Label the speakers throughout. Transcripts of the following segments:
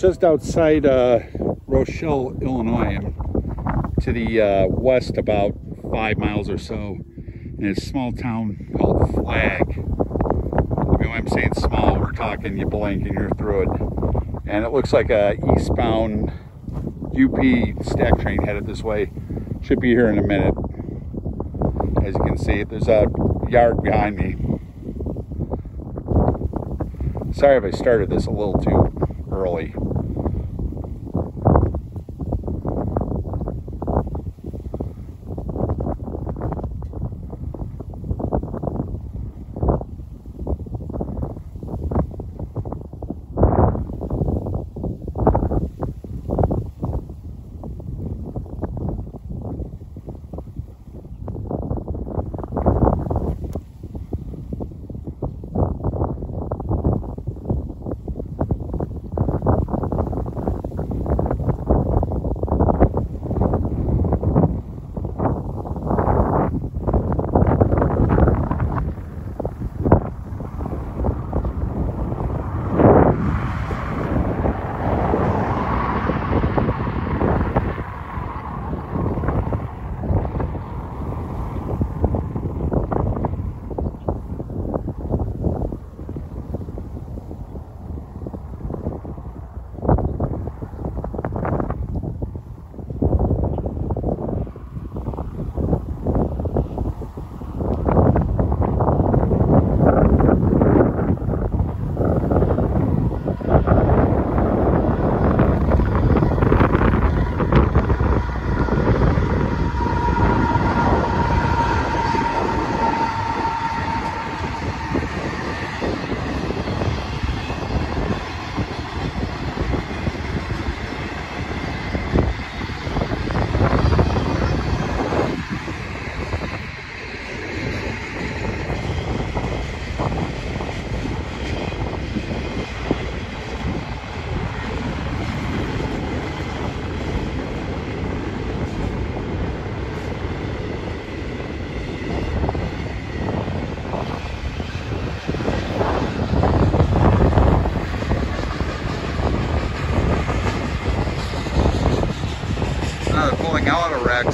Speaker 1: just outside uh, Rochelle, Illinois. To the uh, west about five miles or so in a small town called Flagg. I mean, I'm saying small, we're talking you blink and you're through it. And it looks like a eastbound UP stack train headed this way. Should be here in a minute. As you can see, there's a yard behind me. Sorry if I started this a little too early.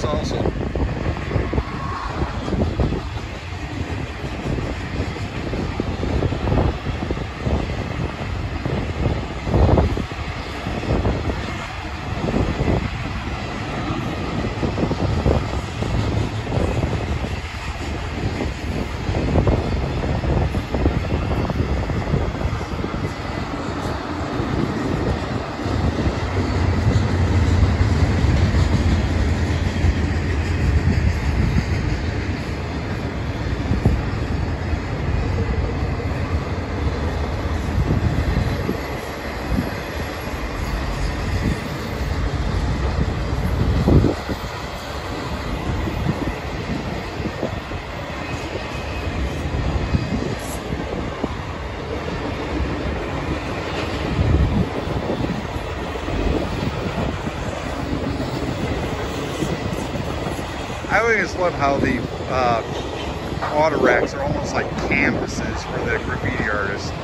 Speaker 1: Also. I always love how the uh, auto racks are almost like canvases for the graffiti artists.